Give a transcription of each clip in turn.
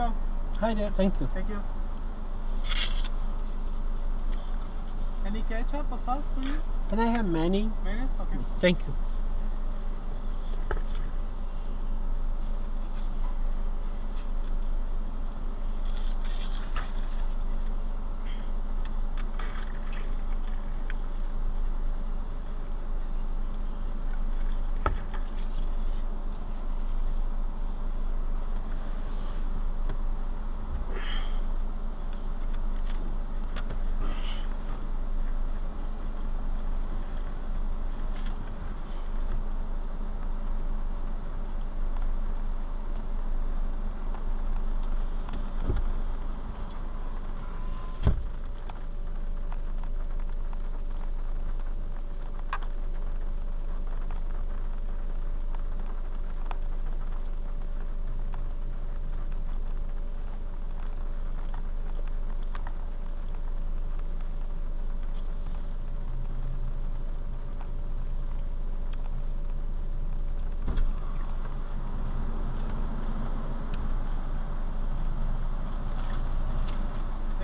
Hello. Hi there, thank you. Thank you. Any ketchup or sauce for you? Can I have many? Mayonnaise? Okay. Thank you.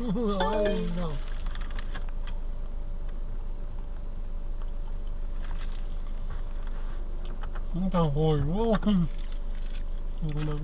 Oh no. Hồi quá. Không có được.